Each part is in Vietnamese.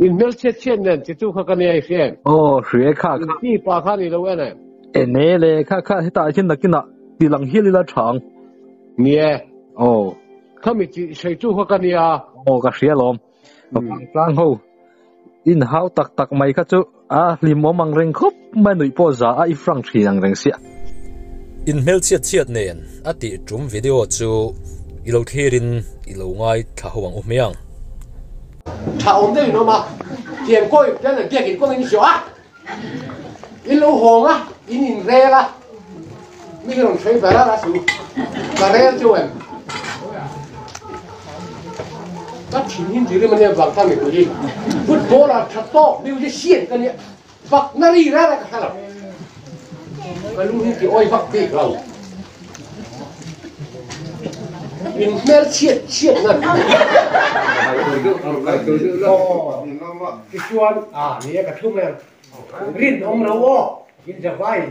in mil che chen nen chi tu kha ka nei hian o hre kha. Kha ti pa kha ni lo wen e eh, ne le kha kha ta chen da kin da ti lang hi li la chang. Ni e o oh. kha mi chi sei tu kha oh, ka ni a o ka hre lom ma pang plang ho. In hau tak tak mai kha chu a li mo mang reng khop mai nui po za a i frang thi ang reng sia. In mil che chiat nen a ti tum video chu ilo therin ilo ngai kha hawang o meang. 炒内容嘛，点过真的别给过你小啊，一路红啊，一年热啦，没有吹白了那手，那热就稳。那天天这里面的网上面可以，不多了，他到没有这线跟你，发那里来了看了，那路上给我一发对了。in mel chiết chiết ngân cái chuan àนี่cái thum em 唔係得切切嗰啲。哦，原來嘛，幾酸啊？呢個佢唔係，呢啲紅蘿蔔，呢啲叫咩？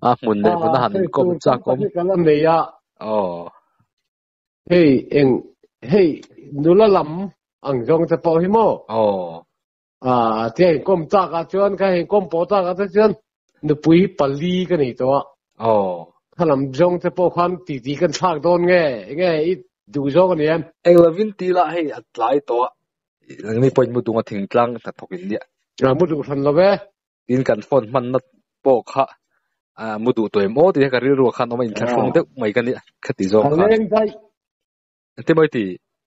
啊，門面做得痕，工作咁。Ồ. Hey, em hey, nu la lam ang jong te pau hi mo. Ồ. Ờ. À, thế công ta cả chuyện cái công bố ta cả chuyện nó bùi pali cái này đó. Ồ. Thà ờ. làm jong te pau khăn tì tì cái thang đôn nghe, nghe ít đủ cái này. Anh là vin tì lại hay lại đó. Lần này bây giờ tôi ngồi thỉnh lang thật thuộc đi. À, mua được phần rồi bé. Tin cần phone mình nó bỏ khá. ดหลายตัวหลังนี้ปอยมุดงทิ้งกลางแต่ทกินเนี่ย อ่ามุดูทันแล้วเว้ย กินกันฝนมันนัดโปกฮะอ่ามุดูตัวโมที่กันรัวขันออกมาอินทร์ฟงเด็กไม่กันเนี่ยคติจง กะ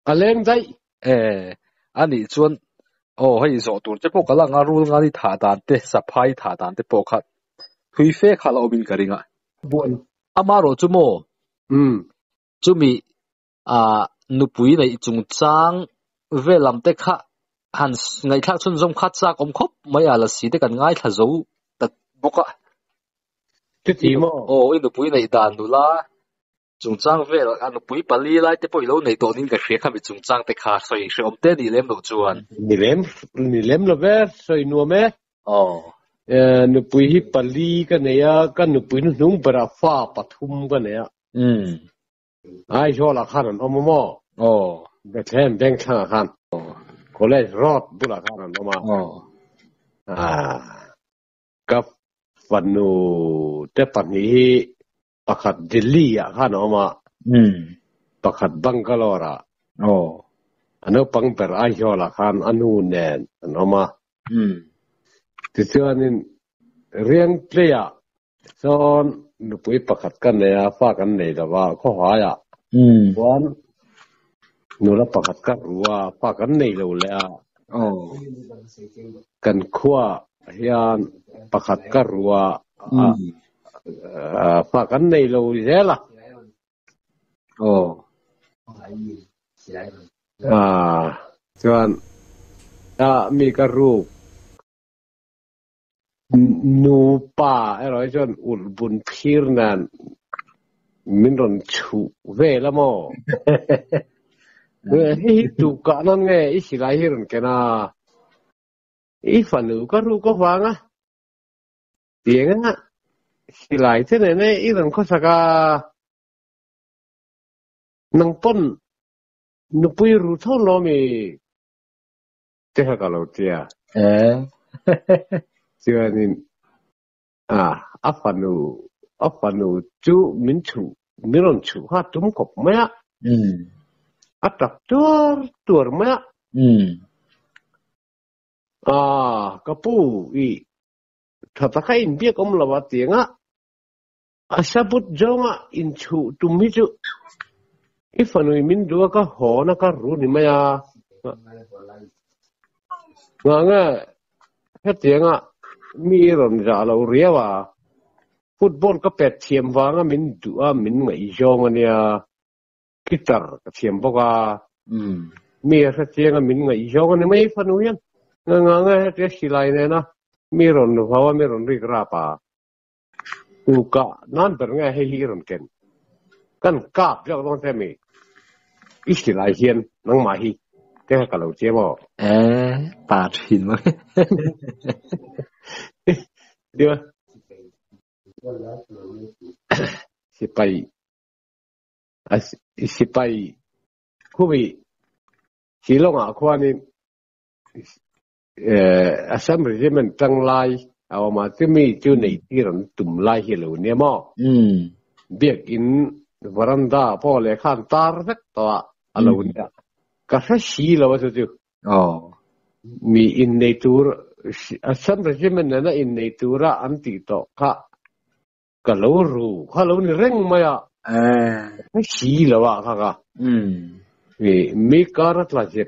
กัน เลงใ cái gì mà? ô cái đồ bụi này đàn đồ la chúng trang về là anh bụi bali lại tiếp bụi lâu này tổ nên cái khác bị chúng trang tách hạt soi soi ông tên đi lem đồ chuan đi lem đi lem là về soi nuo mẹ. Ờ. Nụ bụi hi bali cái này à cái nụ bụi nó nung bờ pha bát hum cái này à ừ. Ai cho là khăn ông mò? Ờ. Cái thêm bên khăn khăn ờ. có lẽ rót bula khăn ông mà. Ờ. À. Cặp าโรจุโม อืม จุมีอ่านุปุยในจุงจางเวลำเตคะหันไงทักชุนจงคัดจากอมคบ hian pakhat ka rua fa hmm. kan nei lo zela. O. A chuan ta mi ka ru. Nu pa eroi chuan ul bun phir nan. Min ron chu ve la mo hi tu ka nan nge i silai hiron kena ít phản ứng có ru có vang á. Tiếng á. Thì lại thế này này ít lần có sao cả à, năng pon nó bùi ru thâu lo mi thế hả cả lâu à? ờ. chưa ờ. Chưa nên à áp phản ứng áp phản ứng chú minh chủ minh luận chủ ha chúng cọp mấy á ừ. Áp đặt chúa tuổi mấy ừ มดอกจวน นี่เล่มนี่เล่มแล้วเว้ยสวยนัวไหม อ๋อ เอ่อนุปุยฮิปลีกันเนี่ยกันนุปุยนุ่งบราฟ้าปทุมกันเนี่ย อืม ไอ้ชอละขันอมมอ โอ้ เด็กแทมแบงค์ข้างขันคนแรกรอดบุละขันออกมา อ๋อ อ่ากับวันนูแต่ปัจนี้ประคัดเดลีอ่ะขันออกมา อืม ประคัดบังกะโลระ โอ้ อันนั้นปังเปรไอช ngangange te silai ne na miron nu hawa miron rik rapa uka nan ber nge he hiron ken. Kan kap jak long te mi isilai hian nang ma hi. Te ka lo che mo. Eh pa thin ma. Đi mà si pai à si pai khu vị chỉ lo ngã khoa nên assembly ที่มันตั้งไลเอามาที่มีจุในที่รันตุ่มไลเฮลูเนี่ยมออืมเบียกินวรันดาพ่อเลยข้านตาสักตัวอะไรเนี่ยก็แค่ชีแล้วว่าสุดอ๋อมีอินในตัว assembly ที่มันนั่นอินในตัวละอันติโตค่ะก็เลารู้ข้าเรานี่เร่งมาอะเออแค่ชีแล้วว่าค่ะก็อืมมีมีการตัดสิน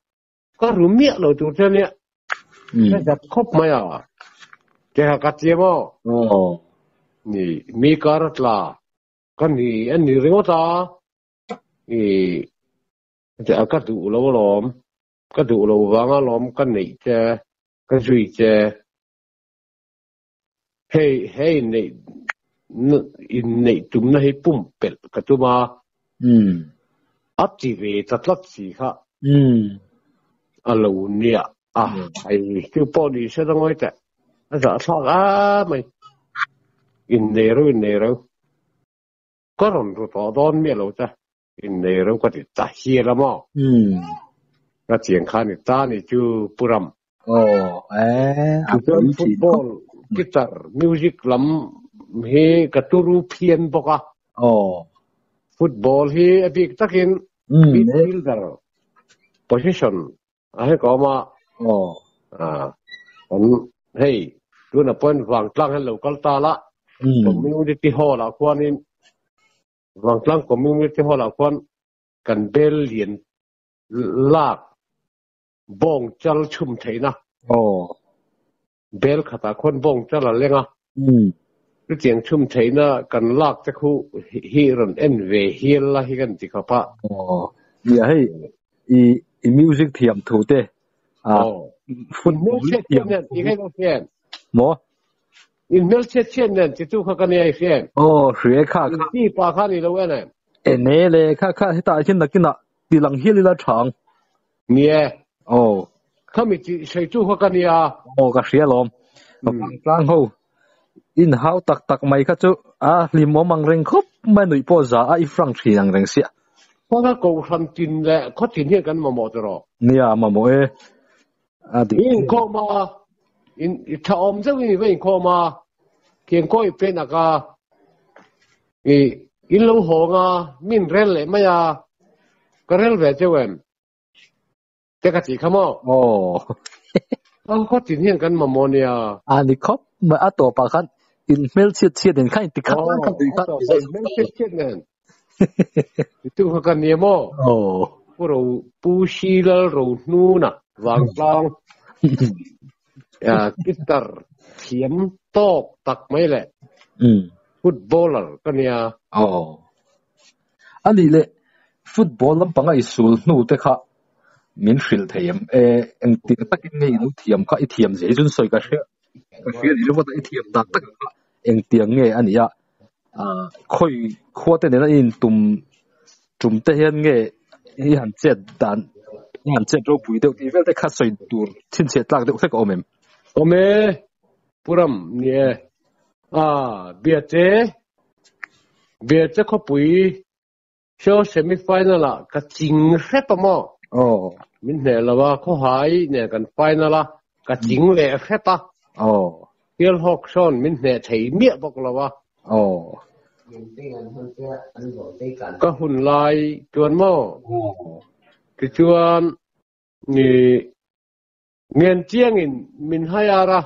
rumia lo tu te ne ta ja khop ma ya te ha kat ye mo ni mi karat la kan ni en ni ringo ta i te ka tu lo lom ka tu lo wa nga lom kan ni te ka sui te hey hey ni in nei tum na hei pum pel ka tuma activate tatlat si kha tang ma ni se al du der si okay kami du dai jok sia 嗯， maro tu a kai tiang te hi i lo ri bok sia e in nei ro mi si sia pe ni la ka ru mia lo tu te ne 嗯 se，da khop ma ya te ha ka tie mo 哦， ni mi karat la kan ni an ni ringo ta i te ka du lo lom ka du lo wanga lom kan nei che ka zui ให้กอมาอ๋ออ่าผมเฮ้ยดูนะเปิ้นวางตั้งให้เราก็ตาละผมมีวิธีห่อละควรนี่วางตั้งผมมีวิธีห่อละควรกันเบลเลียนลากบ้องจัลชุมไทยนะอ๋อเบลขตาคนบ้องจัลละเลงอ่ะอืมรู้เจียงชุมไทยนะกันลากจะคู่ฮีรันเอ็นเวฮีลละฮีกันจิกะปะอ๋ออย่าให้อี i music thiam thu te à phun music thiam nen i gai gong chen mo in mel che chen nen chi tu kha kan ai chen o hre kha kha ti pa kha ni lo wen nen e ne le kha kha hi ta chen da kin da ti lang hi li la chang ni e o kha mi chi sei tu kha kan ya o ka in hau tak tak mai kha chu a limo mang reng khop mai nui po za a i frang thi ang reng sia có cái cầu sầm tin lệ có tin hiện gần mà mò cho rồi nè mà mò à thì in mà in cho ông giáo viên với mà kiện có bên à cái in lâu hồ à min rel lệ mấy à cái rel về cho em thế cái gì không ồ ông có tin hiện gần mà mò nè à thì khóc mà ở tổ bà khăn in mail chiết chiết đến khai thì khăn khăn thì khăn in mail chiết chiết nè Itu kan ni mo. Oh. Kuro pusila ro nuna vang lang. Ya kitar thiam tok tak mai le. Ừ. Hmm. Footballer kan ya. Oh. Ani le football lam panga isul nu te kha min fil thiam e en ti tak ngai lu thiam kha i thiam je jun soi ka she. Ka she ni lu ta i thiam tak tak en tiang nge ania ya a khoi khwa te ne in tum tum te hian nge i han chet dan i han chet ro pui deuh ti vel te kha soi tur thin che tlak deuh thek omem ome puram ni e a biate biate ko pui show semi final la ka ching hre pa mo oh min ne lawa ko hai ne kan final la ka ching le hre pa oh hiel hok son min ne thei mia bok lawa oh ka hun lai chuan mo oh โอ้ก็หุ่นลอยจวนหม่คือจวนนี่เงินเจียงอินมินให้อะไะ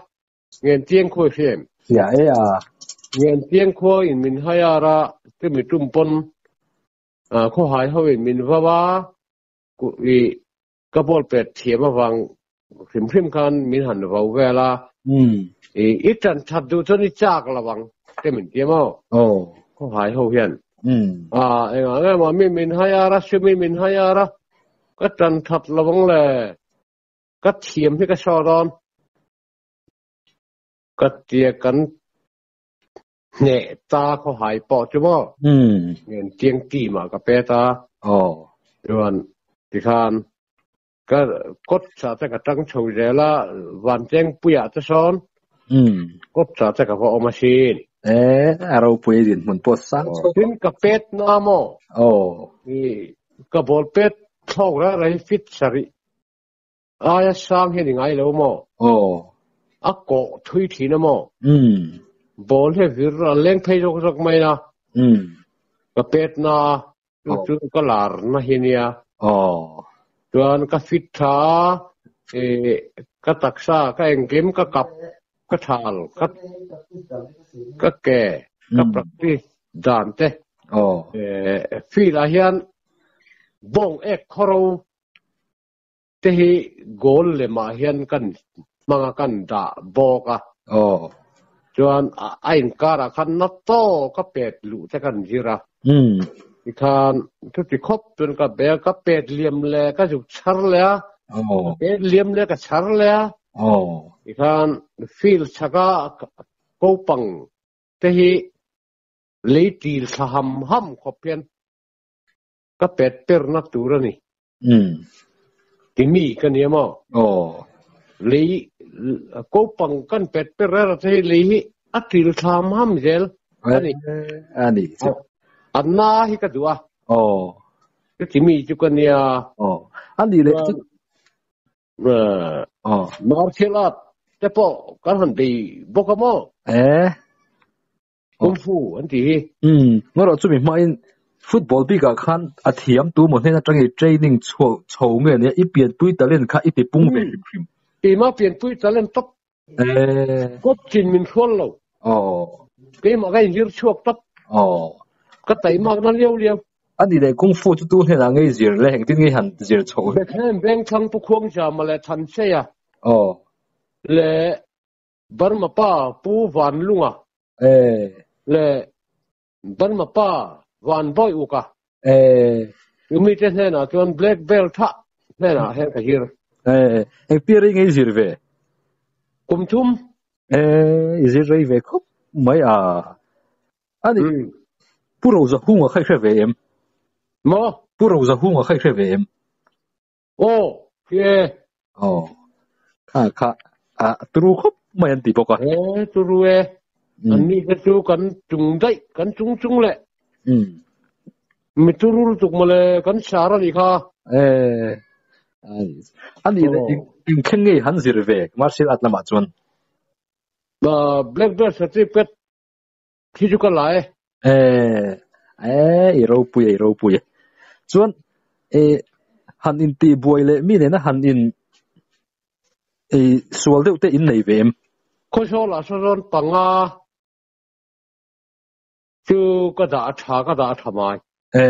เงินเจียงคุยเสียมเสียเอะเงินเจียงคุยอินมินให้อะไรที่มีจุ่มปนอ่าข้อหายเขาอินมินว่าว่ากุอีกระโปรงเป็ดเทียมมาฟังพิมพ์พิมกันมินหันว่าเวลาอืมอีจันทัดดูจนนี่จากระวัง 给面点哦。哦，我还好些。嗯。啊，哎呀，那嘛面面还呀啦，水面面还呀啦，个真 thật là vẫn là cái thiềm với cái so đòn, cái tia cắn nhẹ ta có hại bỏ chứ bó. Ừ. Nên tiếng kỳ mà cái bé ta. Ồ. Rồi, thì khan. ก็กดสาแต่กระจังชูเจละวันแจ้งปุยอาจะซ้อน อืมกดสาแต่กระพอออกมาชีน Eh, aro pui din mun po sang so tin pet na mo. Oh. Ni ka bol pet thok ra rai fit sari. Aya sang he ngai lo mo. Oh. A ko thui thi na mo. Mm. Bol he vir ra leng phei jok jok mai na. Mm. Pet na tu ka lar na he nia. Oh. Tuan ka fit tha e ka taksa ka engem ka kap các thal các các kè các bậc phi dan te oh phi là hiền. Bong ek khoro te hi gol le ma hiền kan manga kan da bo ka oh chuan ain kara khan na to ka pet lu te kan jira um ti khan tu ti khop chuan ka be ka pet liam le ka juk char le a pet liam le ka char le a Oh. Ikan feel chaka ko pang tehi lấy tì saham ham khó pian các bẹt bẹt nát tù ra nì tiếng mì cái này mà ồ. Lấy cô bằng căn bẹt bẹt ra là thấy lấy ắt saham ham gel anh anh anh na cái đùa ồ. Cái tiếng cái này à anh đi lấy ờ 어. 마르켈라 대포 가는데 보고 뭐. 에. 공부 안디. 음. 뭐라 좀 마인 football bi ga khan a thiam tu mo hena trang training chho chho nge ne i pian pui talen kha i pe pung ve krim pe ma pian pui talen top eh kop chin min khol lo oh pe ma ga lir chuak top oh ka tai ma na leo leo อ้อันนี้เลย เอ่อ โอ้ martial art te po kan han di boka mo เอ๊ะ kung fu an ti อืมงั้นเราจะมีมาอินฟุตบอลปีกับขันอาเทียมตัวหมดให้นักจังไงเทรนนิ่งโชว์โชว์เงี้ยเนี่ยอีเปลี่ยนปุ้ยตะเล่นค่ะอีติปุ้งเวริครีม ti ma pian pui talen top เอ๊ะ kop chin min khol lo โอ้ ke ma ga injir chuak top โอ้ ka tai ma na liu liu อันนี้เลยกุ้งฟูจุดตัวให้นางไงเสียเลยแห่งที่ไงหันเสียโชว์ be khem beng thang pu khong ja ma le than se ya โอ้ le bar ma pa pu van lunga เอ๊ะ le bar ma pa van boy u ka เอ๊ะ mi te ne na ton black belt tha ne na he ka hir เอ๊ะเอ็งเปียร์ไงเสียเว kum thum เอ๊ะเสียเวครบไม่อ่ะอันนี้ mm 不如จะหุ่งอ่ะใครใช่เวม Mo, pura uza hunga khai khe vem. O, ye. O. Kha kha à tru khop mai an ti bok a. E tru e. Mm. An ni ka tru kan chung dai, kan chung chung le. Ừ. Mi tru ru tuk ma le kan sara ni kha. E. An ni le khen nge han zir ve, martial art lama chuan. Ba black dress certificate khi chu ka lai. E. e. E, i ro pu ye, i ro pu ye chuan e han in ti buai le mi le na han in e sual deuh te in nei vem. Ko so la so ron panga chu ka da tha ka da tha mai. E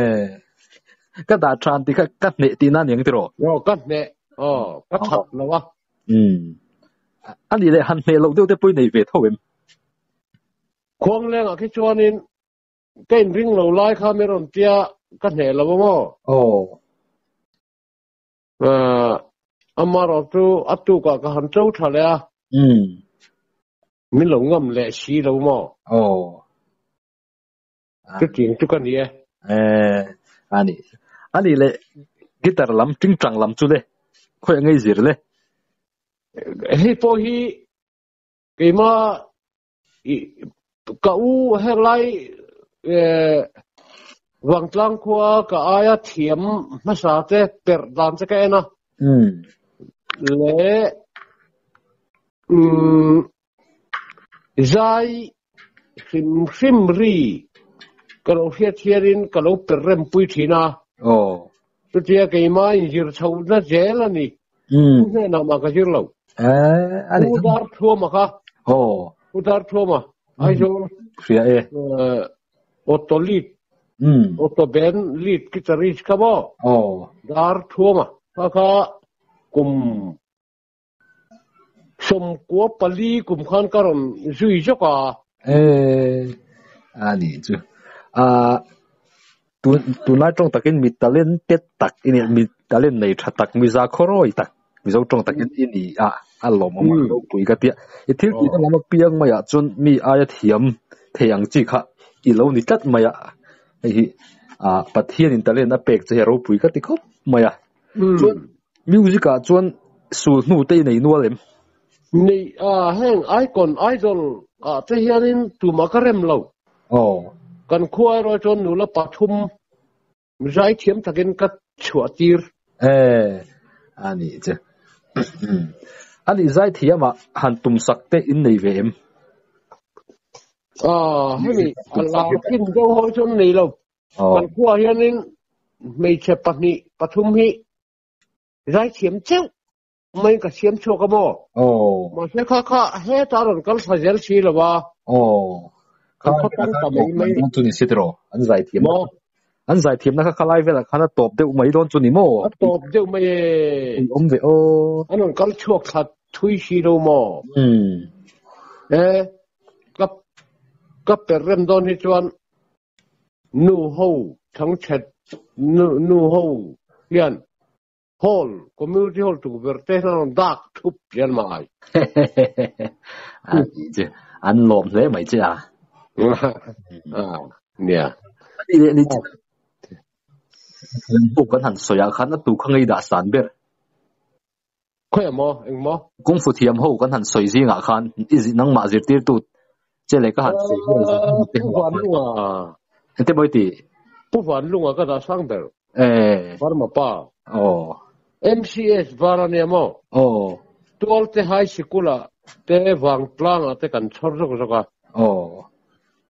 ka da than ti ka ka ne ti na ning ti ro yo ka ne o ka tha lo wa ừm hmm. anh đi lại hắn mẹ lâu đâu tới bôi này về thôi em. Khoang lên ở ah cái cho nên cái ring lâu lai kha mấy rộn tia kanhelabamo oh uh, amaro tu atu ka ka han chau thale a mm mi lo ngam le si lo mo oh tu ting tu anh ye anh ani ani le guitar lam ting chang lam chu le khoi ngai zir le he po hi ke ma ka u he lai eh บปังอ่ะจูก็ด่าชาก็ด่าทำไม เออก็ดาทรานติก็กัดเนตีนั่นยังติโร เราก็เนี่ยอ๋อก็ถัดแล้ววะ อืมอันนี้เลยหันเมลเดวเตปุยในเวทเท่าเวม ควงแรงอ่ะที่ชวนนี่เต้นริงเราไล่ข้าไม่รอนเตียก็เนี่ยแล้วมั้ง โอ้ เอ่ออามาเราตูอัตุกะก็หันเจ้าทะเลอ่ะ อืม มิหลงงำแหละชีเรามั้ง โอ้ ก็จริงจุกันเนี่ย เอออันนี้อันนี้เลยกีต Mm. oto ben lead guitarist ka bo oh. Dar thuma ka ka kum som ko pali kum khan karom zui jo ka. Eh ani chu a ah, tu tu na trong takin mi talent te tak ini mi talent nei tha tak mi za khoroi tak. Mi zo trong takin ini a a lo ma ma lo pui ka tia. I thil ki ta ma piang ma ya chun mi a ya thiam theyang chi kha i lo ni tat ma jir lo เอออันนี้ u dar thua ma ka โอ้ u dar thua ma ai jo เสียเอ uh, otolit อืม otoben lit kitarish kamo โอ้ dar thuma kaka kum som của pali kum khan karon zui cho ka ê à nì chứ à tu tu nãy trong takin mi ta lên tết tak ini mi ta lên này chặt tak mi ra khoroi tak mi zo trong takin ini à à lo mà mà lo bùi cái tiệt ít thiếu gì đó mà piang mà ya chun mi ai thiam thiang chi kha i lo ni tat mà ya hi à pathian in ta lên na pek che ro bùi cái ti khop mà ya chuan music a chuan sul nu te nei nual em ni a heng icon idol a te hianin tu makarem lo oh kan khuai ro chon nu la pathum zai thiam takin ka chua tir ê ani chứ ani zai thiam a han tum sak te in nei ve em a hemi ala kin do ho chon nei lo oh kan khuai hianin mei che pahni pathum hi zai thiam cheu mai ka thiam chu ka mo oh ma se kha kha he ta ron kal phajel chi lo wa oh Kan kho tang ta mai mai. tu ni sitro an zai thiam mo an zai thiam na kha khalai vela khana top de mai don chu ni mo a top deu mai om ve o kal chuak khat thui shi lo mo hmm e cấp per rem don hi chuan nu ho thang chet nu nu ho hian hall community hall tu ber te na dak thup hian mai. An lom le mai chứ à? À nia ni ni bu kan han soya khana tu khangai da san ber khoe mo eng mo kung fu thiam ho kan han soi zi nga khan izi nang ma zir tir tu che le ka han soi pu van lunga te boy ti pu van lunga ka da sang ber eh var ma pa oh mcs varane mo oh tual te high school a te wang tlang a te kan chor jok jok a oh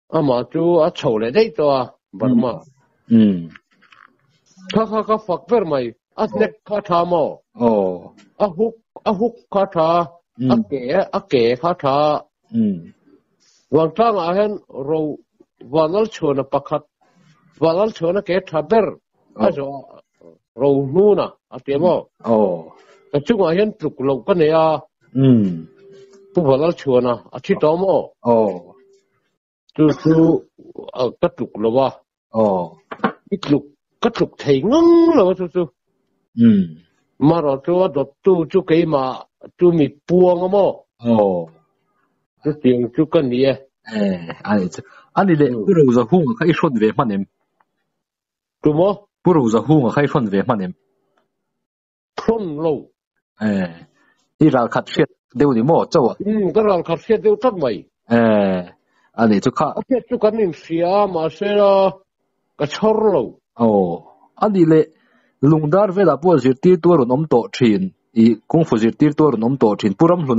ama chu a chho le dei to a barma um kha kha ka fak ver mai a nek kha tha mo oh a huk a huk kha tha a um ke a ke kha tha um wang tlang a hen ro wanal chona pakhat wanal chona ke tha ber a jo ro nu na a te mo oh. Ka chu a hen truk lo ka ne a um tu wanal chona a thi to mo oh. Tu tu a ka truk lo wa oh. Cái trục cái trục thấy ngưng rồi chú chú um mà rồi chú đó chú chú cái mà chú mi buông mà oh chú tiền chú cái gì eh ani chu ani le puru za hu nga khai shon ve manem chú mà puru za hu nga khai shon ve manem không lâu eh ira khat shet deu ni mo chawa ừ cái rằng khát xe đều tắt mày eh chu kha à? Cái chú cái niệm xia mà là cái chor lâu khai khai mà phải ồ puram hluna chu puram lu na puram lu xe cái này con mình hô lâu mình xuân lâu mình đang có chuộc cái này khang puram hluna te ho po kha an thiam khop mai mình xe mấy puram lu na chú có lâu nó tục lero chan hi in chi khat dana asat bung thei ta ta in chi khat dana lero chan an kut kha kana le mai à in chi khat dana lero chan ju sa tu in chi khat chan chu lero chan ha ko ti na si ngal de tho ti na ne mo deu tho a cho na ju sat bung tat mai ni à a ho lut tuk à lâu bùi về khóc mấy số tập Ừ. thi nó viên à số cắn bìa lắm số lại số nó mà với khát chút cái vác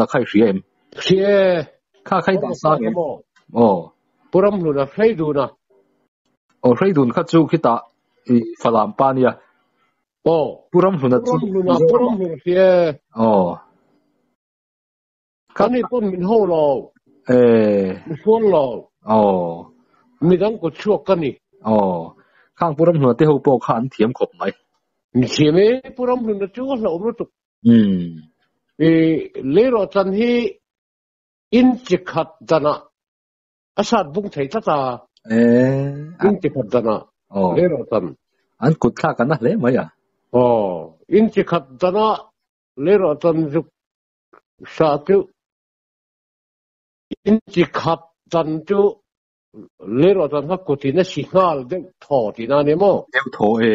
cồm tổ mồ um à mi dâu bà chuan war sil at lắm bằng à chuan cái đã san bé cái gì ngắm miệt kính puram lu na ju tu ru ra thak lu tuk ồ a sa om um a lo om nia à là ôm tất Oke, alom siya. um Ako ta lombok siya. ồ Eh, ako tang pong aron chua chua lom riu mai ni. In nek te dan na ra na nek oma. ồ Ak อันนี้พุ่งตักเอ้ยนี่ก็อมบก อืม ชูวังอันเขาว่ามาเชื่อนี่ก็จู โอ้อัน ก็ นี้ ว่าครบไหม อืมอันนี้เลยให้ลำปังที่ตั้งอาคารหันกันเลยแต่ละคลามาขจวนอ่ากันกันทุยตุกหลงไม่ยังอ่ะ อืม อีรูงานปัจจัลฟิตสอมปรุกไล่ไหมนี่สิ่ intricate dana asat bung thei ta ta eh intricate dana oh le ro tan an kut kha kana le ma ya oh intricate dana le ro tan ju sa tu intricate dan tu le ro tan ha kut na signal de tho ti na ne mo de tho e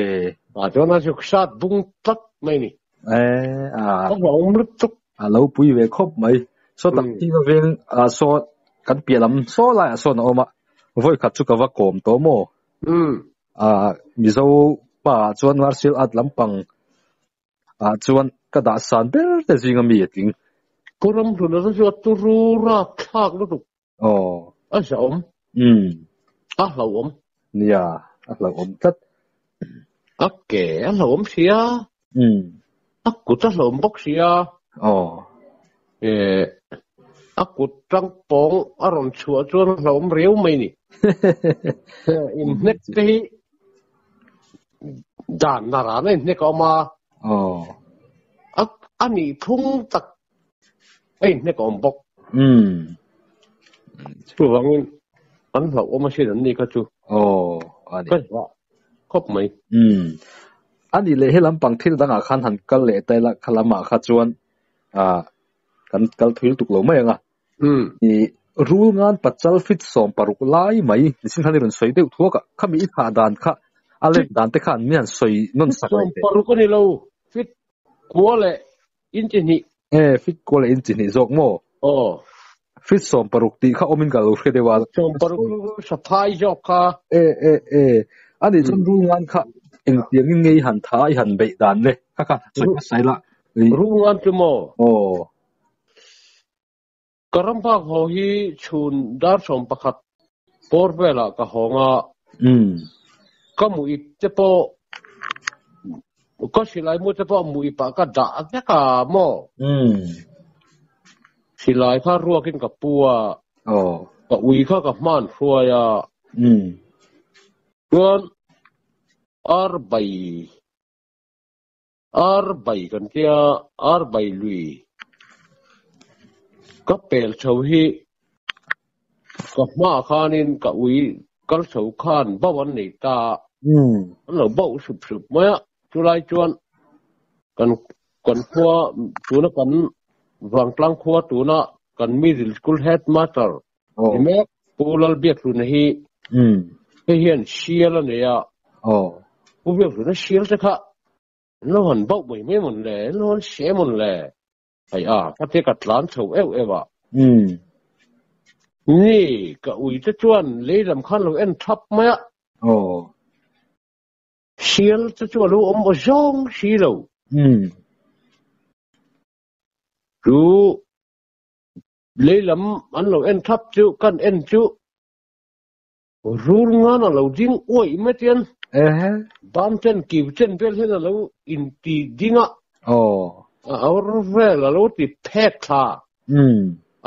à cho nó chụp sát bung tất mày nè à ông ông lúc chút à lâu bùi về khóc mày so ừ. tak ti na vel a so kan pialam so la so na oma voi khat chu ka va kom to mo um ừ. a mizo pa chuan war sil at lampang. A chuan ka da san ber te zinga mi ting. Koram ru na zo tu ru ra thak lu o. A sa om um a la om nia a la om tat. A ke a la om sia. Um a ku ta la om bok sia. O. Eh อากุตังปองอารมณ์ชัวจวนหลอมเรียวไม่นี่อินเน็กที่ด่านนาราเนี่ยเน็กออกมาอ๋ออันนี้พุ่งตักไอ้เน็กอมบกอืมชัวงินอันเราอมาเช่นนี้ก็จูอ๋ออันนี้ก็ว่าครบไหมอืมอันนี้เลยให้ลำปังที่ต่างอาคารหันกันเลยแต่ละคลามาขจวนอ่า มีดิลสกุลเฮดมาสเตอร์ โอ้ แม่ปูลลเบียกตัวนี้ อืม เฮียนเชียร์เนี่ย โอ้ ปูเบียกตัวนั้นเชียร์จะค่ะเราหันบ้าไม่ไม่หมดเลยเราหันเสียหมดเลย ไอ้อ่ะก็เทกัดล้านเฉาเอวเอวอ่ะ อืม นี่ก็อุ้ยจะจวนเลยลำคันเราเอ็นทับไหมอ่ có bèl sầu hi có mò khó nên có quý có sầu khó bao vấn đề ta. Ừ. Nó bao sụp sụp mới á chú lai chuan còn còn khoa chú nó còn vàng trăng khoa chú nó còn middle school headmaster. Thì mẹ bố lal biết luôn hi ừ. cái hiện xia là này à bố biết luôn nó xia sẽ khác nó hẳn bao bảy mấy mình lẻ nó hẳn xé mình lẻ. ะ บางเช่นกิวเช่นเป็นเช่นเราอินตีดิงอ่ะ โอ้ เอาเรื่องเราติดแพกท่า อืม อารู้แต่รู้แม่เมนเช่นรู้ไหมอ่ะ โอ้ เอ๊ะ அவர்வேல் அளவுத்தி பேக்லா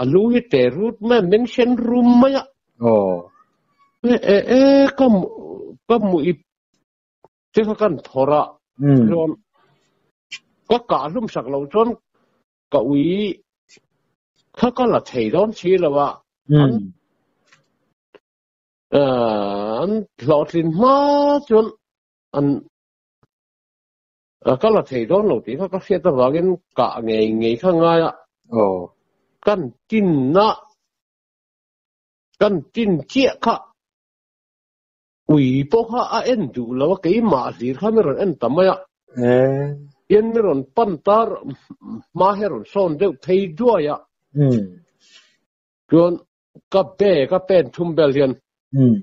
அலூகிட்டே ரூட் மே mention ரூம்மயா ஓ ஏ கம் கம் இ தேககன் தோரா ரோம் ก็กาลุ่มสักเราจนก็วิถ้าก็ละเทดอนชี้ละอืมเอออันหลอดลินมาจนอัน ก็ละเทดอนเราตีเขาก็เสียตัวว่ากันกะไงไงข้างไงอ่ะ โอ้ กันจินนะกันจินเจี๊ยค่ะอุยพวกเขาเอ็นดูแล้วว่ากี่มาสิเขาไม่รอนเอ็นทำไมอ่ะ เอ๊ะ ยันไม่รอนปั้นตาร์มาให้รอนซ่อนเดียวเทด้วยอ่ะ อืม จนก็เบ้ก็เป็นทุ่มเบลเลียน อืม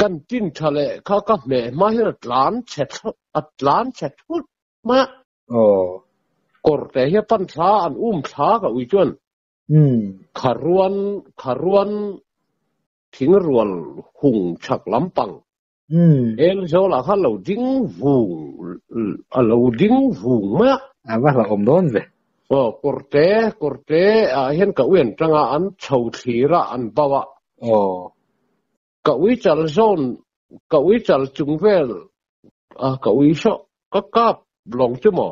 กันจินทะเลเขาก็แม่มาให้รอนหลานเช็ดอัดหลานเช็ดทุกมา โอ้ กดแต่เฮียปั้นช้าอันอุ้มช้ากับอุยจวน อืม ขารวนขารวนทิ้งรวนหุงฉักลำปัง อืม เอลโซล่ะเขาเราดิ้งหุงอ่ะเราดิ้งหุงมะ อ่ะว่าเราอมโดนเลย โอ้กดแต่กดแต่อ่ะเห็นกับเวียนจังอันเฉาทีระอันบ่าวะ โอ้ cậu ấy chả zone cậu ấy chả chung về à cậu ấy sợ có cáp lòng chứ mà.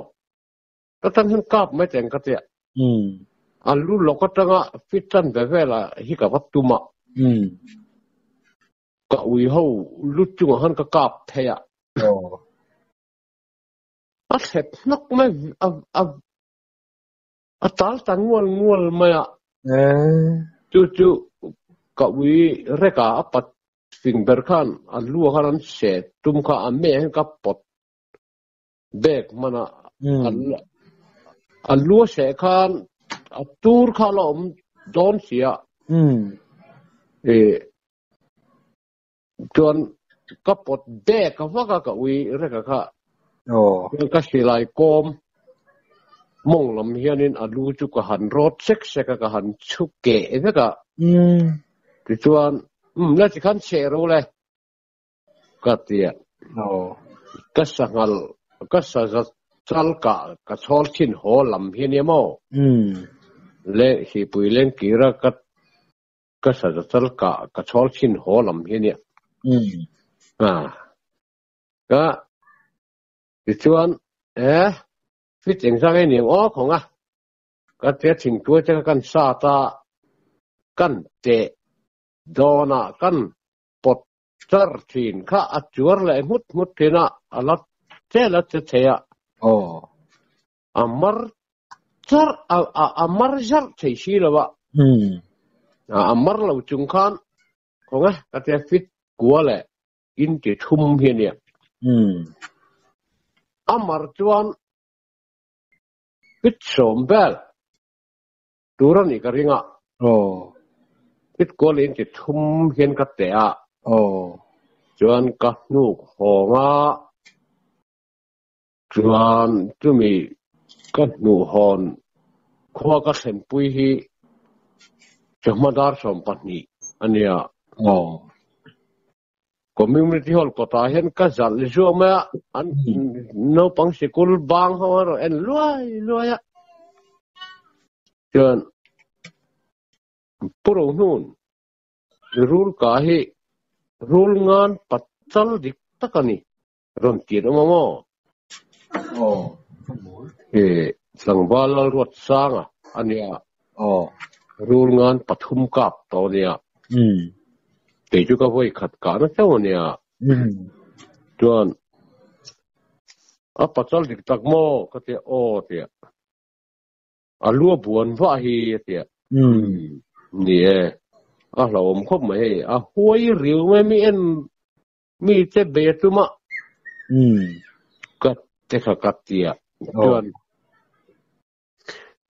Nó tăng thêm cáp mấy tiền cái tiền ừ. À lúc lúc có tăng á phi chân về về là hi cả vật tu mà ừ. Cậu ấy hậu lúc chung hơn cái cáp thế à à thế nó mấy à à à tal tăng nguồn nguồn mà à chú chú cậu ấy rẻ cả bắt finger khan allu khan an se tum kha amme hen ka pot bek mana hmm. allu se khan atur kha lom don sia. Hmm. E ton ka pot bek ka waka ka wi re ka kha oh ka silai kom. Mong lam hianin alu chu ka han rot sek sek ka han chu ke e ka hmm. ti chuan um la ti khan che ro le ka ti no. Ka sa ngal ka mm. ah. eh, sa za chal ka ka ho lam hi ni mo. Um le hi pui ra ka ka sa za chal ka ka chol chin ho lam hi ni um à ka ti chuan eh fit cheng sang ai niang o khong a ka te thing tu che kan sa ta kan te dona kan pot sar thin. Kha a chuar le mut mut thina alat chela che cheya o. Amar char a amar jar chei shi lawa hm a amar lo chung khan ko nga ka te fit kwa le in ti thum hi ne hm amar chuan pit sombel turani ka ringa. O. มองลำเฮียนินอลูจุกหันรถเซ็กเซ็กกหันชุกเกะเนกะ อืม ติจวนอืมแล้วจะขันเชรูเลยก็เตีย โอ้ ก็สังลก็สังจัลกะก็ชอลชินหัวลำเฮียนี่มอ อืม เลฮิปุยเลนกีระก็ก็สังจัลกะก็ชอลชินหัวลำเฮียนี่ อืม อ่าก็ติจวนเอ๊ะ fit eng sang ai niang o khonga ka te thing tu cha kan sa ta kan te dona kan pot char thin kha a chuar le mut mut thina alat te la te te ya ồ amar char a a amar jar thei shi la ba ừ a amar lo chung khan khonga ka te fit kwa le in ke thum hian ya ừ amar chuan pit som bel turan i ka ringa ồ pit ko len ke thum hian ka te a ồ chuan ka nu honga chuan tumi ka nu hon khwa ka thlem pui hi chahmadar som pahni ania ồ community hall kota hian ka zal zo ma an no pang sikul bang ho ro en luai luai a chuan puro nun rul ka hi rul ngan patal dik takani ron tir ma mo ồ e sangbal ruat sanga ania ồ rul ngan pathum kap to nia ừ te chu ka voi khat ka na chaw nia ừ chuan a patal dik tak mo ka te o te a lua buan va hi te ừ ni e a lo om khop mai a huai riu me mi en mi te be tu ma ừ ka te kha kat tia Ồ. chuan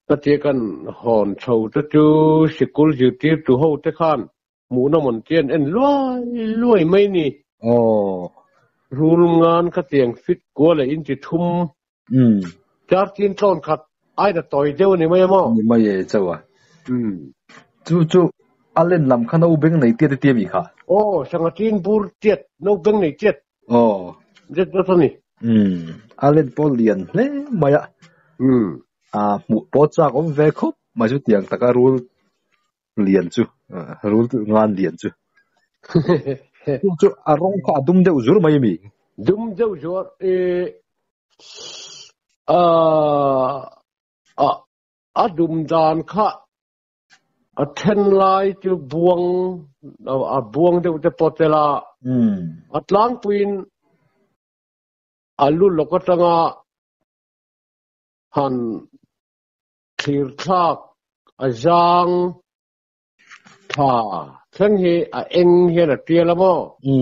ka te kan hon chho te chu sikul ju ti tu ho te khan mu na mon chen en luai luai mai ni ồ rul ngan ka tiang fit ko le in ti thum ừ char tin ton khat ai da toy deu ni mai mo nhưng mà vậy cháu à chú anh lên làm khăn âu bên này tiết tiết gì khả o sanga tin bur tiet no beng nei tiet ồ. Jet da ni ừ anh lên bao liền lẽ mà ya hmm à một bao cha khúc mà chú tiền tất cả rule liền chú. À rule ngan liền chú. Chú chú à rong khá đúng đều rule mấy mi dum deu jor e a a a dum dan kha a then lai chu buang a buang deu te potela ừ atlang puin alu lokatanga han thir thak a zang tha. Thleng hi a eng hian a tialamo ừ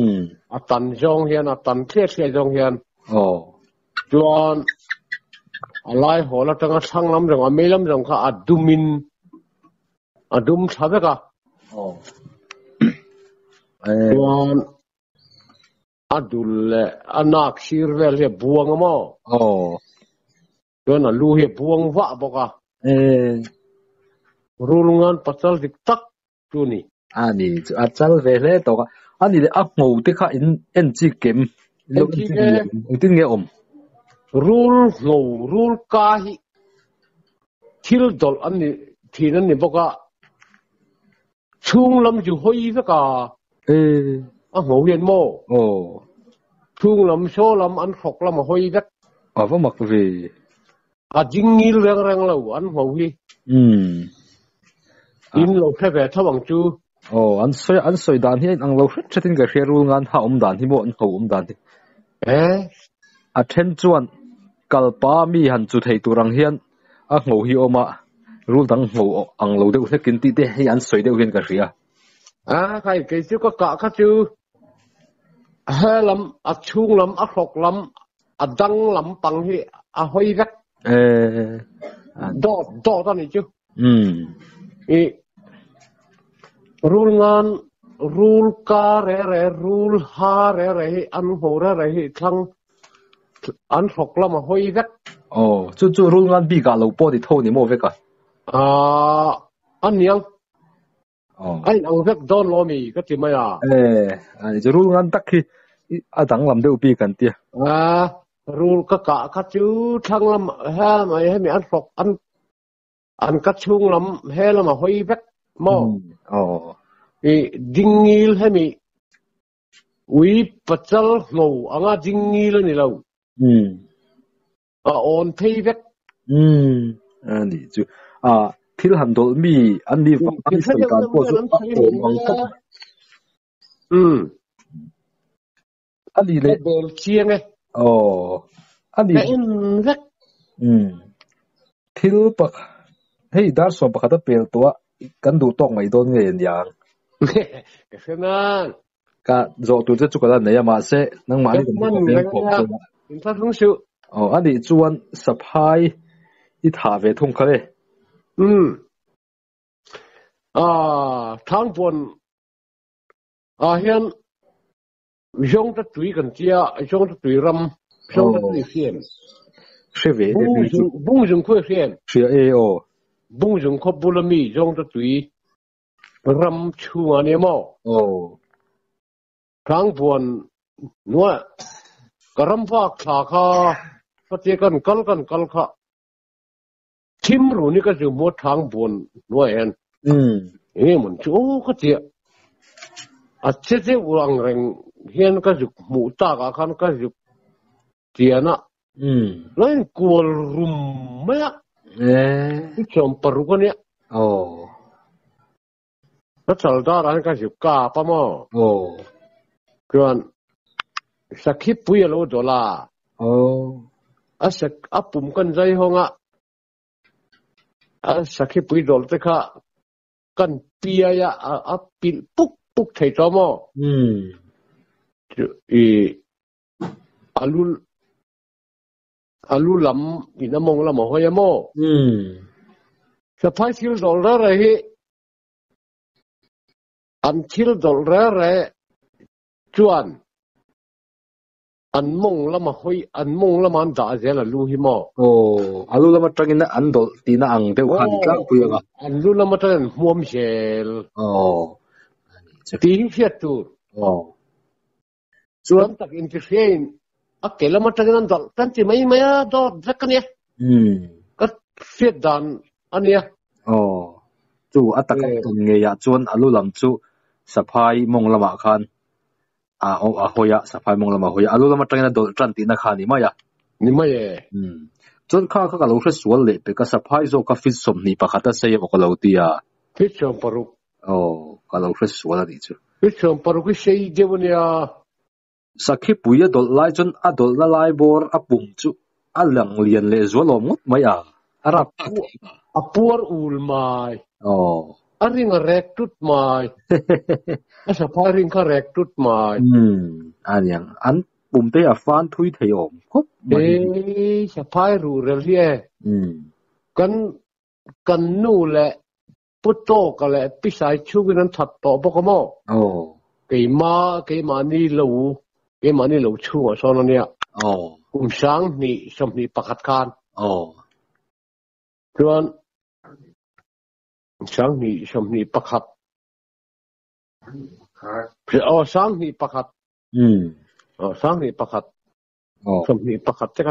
a tan zong hian a tan thliat thliat zong hian. Ồ chuan a lai hawl atanga thlang lam rong a mei lam rong kha a dumin a dum tha veka ồ ê chuan a dul le a nak sir vel hi buang ồ chuan a lu hi buang va boka ê rulngan patal dik tak tu ni ani chu a chal ve hle to ka ani le a ngou te kha in en chi kem lo tin nge om rul ngau rul ka hi thil dol an ni thin an ni boka chung lam ju hoi veka ê a ngau hian mo ồ. Chung lam so lam an khok lam a hoi vek à vâng mặc về. A jingil reng reng lo an ngau hi ừm in lo phe ve thawang chu. Ồ anh soi anh soi đàn hi anh lâu hết trên cái xe rul ngan ha om đàn hi mo anh hậu om đàn hi e a then chuan kalpa mi han chu thei turang hian a ngou hi oma rul dang ngou ang lo deuh hekin ti te hi an soi deuh hian ka ria a. Kai ke chu ka ka kha chu he lam a chung lam a khok lam a dang lam pang hi a hoi vek ê do do ta ni chu ừm i rul ngan rul ka re re rul ha re re an ho re re hi thlang an thok lama hoi vek ồ chu chu rul ngan bi ka lo po di tho ni mo vek ka lam lam ha an lam 啊你就啊，听很多米，啊你放你时间过去啊，我忙空，嗯，啊你 cái 咧， bèl chiêng ấy 哦，啊你 cái in rất 嗯，听不，嘿，打算不看到别多，跟到当没多嘅人样， cái thế nào 噶做到即做个你啊嘛些，能买呢个边国嘅。 chúng ta không chịu 哦，啊你做完十派一下về通佢咧， ừ à tháng buồn à hiện dùng tất tùy cần chia dùng tất tùy ram dùng tất tùy xiên 是về 不 để 用不用快xiên 是 A 哦，不用靠不了米用tất tùy ram chu anh em ô 哦， tháng buồn nữa cái ram phạc thà kha phát triển cần cල් cần cл kha chim rồi ni cái gì mua tháng buồn nữa hiện 嗯， 因为就个这啊，这这有人现个就木大个看个就这那，嗯，那过 room 呀，诶，你像不如个呢，哦，那找到人个就嘎巴嘛，哦，个实际不要老多啦，哦，啊实啊不跟在行啊，啊实际不要这个跟边呀啊啊边不不提咗么？嗯，就诶，阿鲁阿鲁谂而家梦啦，冇开一么，嗯，就派少咗啦嚟，按少咗啦嚟，转，按梦啦嘛开，按梦啦嘛打者啦，路去么？哦，阿鲁谂乜真嘅安到啲那硬掉看啦，不要啊，按路啦嘛真系冇咁邪，哦，点写住？哦，转特因之前，啊，几啦嘛真系到，但系咪咪啊，到得个呢？嗯，个写单安呢？哦，做阿特个顿嘅呀，转阿鲁谂做十派梦啦嘛看，啊，我阿开呀，十派梦啦嘛开呀，阿 อืมอ่าทางบนอ่าเห็นยงตะตุยกันเจียยงตะตุยรำยงตะตุยเสียนเสวยบุ้งจงบุ้งจงคุยเสียนเสียเอโอบุ้งจงคบบุลมียงตะตุยรำชัวเนี่ยมอโอ้ทางบนนัวกระรำฟากขาคาปฏิกันกันกันกันค่ะ tim ro ni ka ju mo thang bon no en mm e mon chu ka ti a che che wang reng hian ka ju mu ta ka khan ka ju ti ana mm loin kol rum ma ya e chom paru ko ne o ta chal da ran ka ju ka pa mo o kwan sakhi puya lo dola o asak apum kan jai honga Ờ, a sakhi bị đổ te kha cần pia ya a a pil puk puk thei to mo mm i alul alu lam ina mong lam ho ya mò, mm sa phải sil đổ ra ra hi an chil dol ra ra chuan an mong lama hoi an mong lama an da ze la lu hi mo. O alu lama tang in an dol ti na ang deu khan tla pu ya an lu lama tang muam shel o oh. ti hi fiat tu o oh. chuan tak in ti hrein a ke lama tang an dol. Tan ti mai mai do drak ne hm ka fiat hmm. dan an ya o chu atak eh. tong nge ya chuan alu lam chu saphai mong lama khan à ông à hồi à sao phải mong là mà hồi à lúc mà trang là đồ trang tin là khá ni mà ya ni mà ye um chốt khá khá lâu rất xuống lệ bị cái sao phải do cái phim sầm ni bà khát ta xây vào cái lâu tia phim sầm paru oh cái lâu rất xuống là đi chứ phim sầm paru cái xây cái vấn ya sa khi bùi ya đồ lại chun à đồ là lại bor à bùng chú à lằng liền lệ xuống lâu mút mấy à à ra à puar ulmai oh กรันนุ่งเราอมตักอักทิ้งกับเสียมอ โอ้ นี่รำด้วยกันก่อนจะพอเห็นจุงลำเตะวางกำชีเลยเงี้ยหมดเ ลยเอ็นงุนเราง่ายกบเป็นกับเสีย อืม มินหันตุกินมินหัน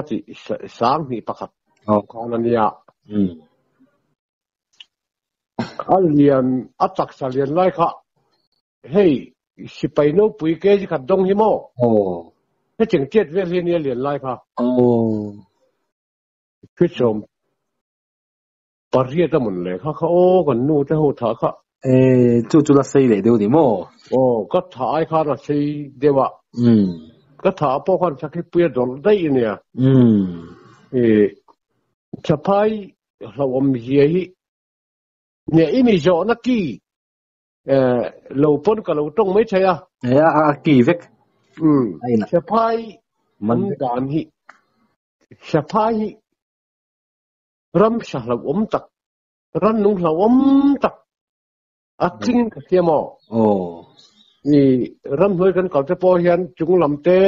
เวียลเชจง 巴热这门嘞，他他哦，个奴在后他他，诶，做做了谁来对的么？哦，个他爱看了谁对吧？嗯，个他包括他去不要做对呢。嗯，诶，他拍了我们也去，你一米做那几，诶，老本个老中没吃啊？哎呀，啊，几位？嗯，他拍，蛮干去，他拍去。ram sha lo om tak ran nung lo om tak à thing ka thia mo o ni ram hoi kan kal te po hiền chung làm te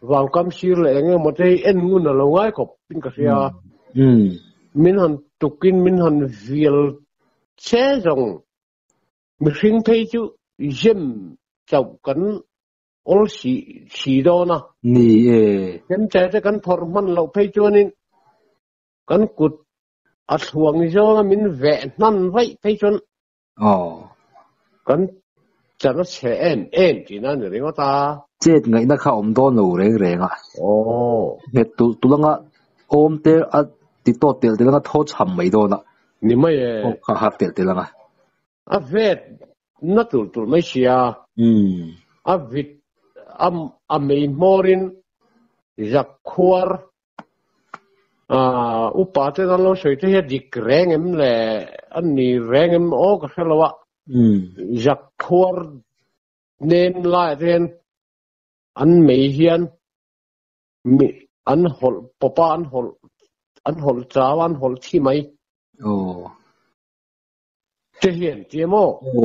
vào cam si le nghe mo te em ngun na lo ngai ko pin ka mình min han tukin mình han việt che rong mình xin thấy chu jem chau kan ol si si đó na. Ni e jem chạy te kan thor man lẩu phei chu anin kan cụt. Ở thuang ni zawng min ve hnan vai phei chun ồ. Kan chana che en en ti na ni ringo ta. Chết ngai na kha om do nu re re nga ồ. Ne tu tu langa om te a ti to tel te langa tho cham mai do na ni mai e kha ha tel te langa a ve na tu tu mai à. Ừm a vit am a mei morin zakhuar à u pa te gan lo soi te dik rèn em le anh ni rèn em o ka khela wa jak khor nem lai ren an mei anh. Mi an hol popa an hol an hol chaw an hol thi mai o te hian ti mo o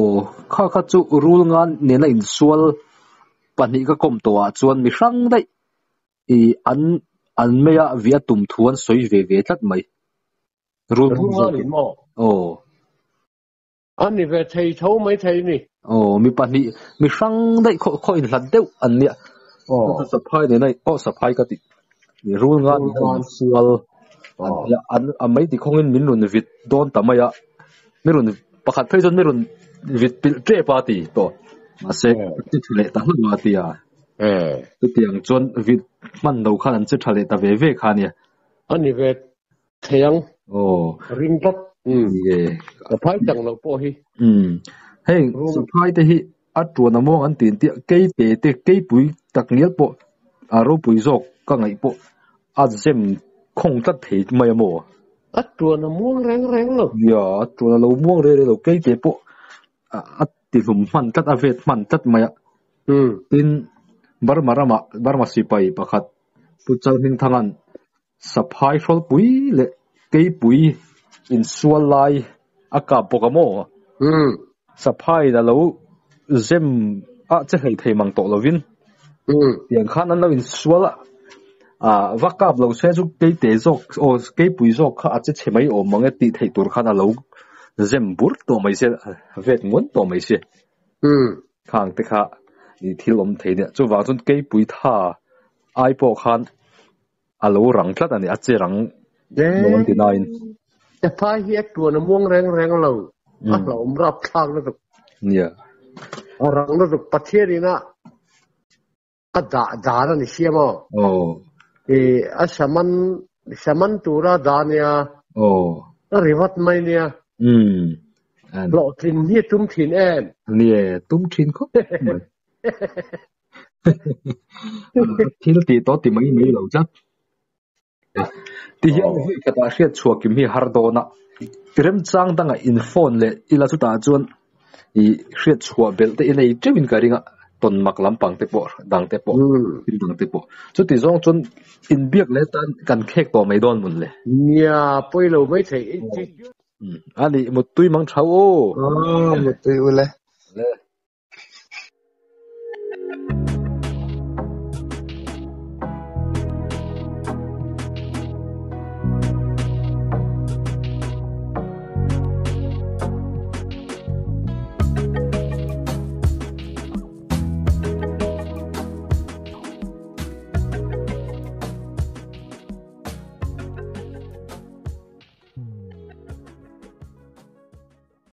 kha kha chu rul ngan ne na in sual pani cái công to a chuan mi hrang dai i an an me ya via tum thuan soi ve ve tlat mai rule รู้ว่าหรือโม o อันนี้เวทีเท่าไม่เท่านี่ o mi pani mi sang dai kho kho in hlat deuh an nia อ๋อ ta saphai ne nai o saphai ka ti ni rule ngan Rule ngan. sual อ๋อ an ya an amai ti khongin min run vit don tamaya mi run pakhat phei jon mi run vit pil tre pa ti to ma se Yeah. ti thule ta hlu ma ti ya 诶，这点准为馒头看人这查嘞，但微微看呢。啊，你个太阳哦，明白，嗯，耶，啊，拍正了过去，嗯，嘿，是拍的去，啊，做那么俺点点，给别的给背特别不，啊，罗背着刚来不，啊，这空得皮没有么？啊，做那么人人了，呀，做那老么人了，给别不，啊啊，地方慢得啊，别慢得没有，嗯，因。barmarama barmasi pai pakhat puchal hning thangan saphai hrol pui le kei pui. In sual lai aka pokamo mm saphai da lo zem a hmm. che hei thei mang e to lovin. Mm yang khan an lo in suala à vắc cáp lâu xe chút cái tế dọc ô cái bụi dọc khá chết chế mấy ôm ti tí thầy tụi khá là lâu dèm bút tổ mấy xe vẹt muốn tổ mấy xe ừ hmm. khang tế khá ni thil om thei ne chu wa chun kei pui tha ai po khan a lo rang tlat ani a che rang เด้ non ti nine แต่พายเฮียตัวน้ำม่วงแรงแรงๆเรา อืม อ่ะเรารับทางแล้วก็ nia รังแล้วก็ประเทศนี้นะอ่ะด่าด่าแล้วนี่เสียมั้ง oh เอออ่ะสมันสมันตัวละด่าเนี่ย oh อ่ะริวัตไม่เนี่ย um an เราทินเนี่ยจุ่มทินเอง nia tum thin ko thil ti to ti mai mai lo cha ti hian hui kata hria chhuak kim hi har dona rem chang danga in phone le ila chuta chuan i hria chhuak bel te ilei tewin ka ringa ton mak lampang te po dang te po tin dang te po chu ti zong chun in biak le tan kan khek to mai don mun le nia poi lo mai thei in chi ali một tuy mang thau o một tuy le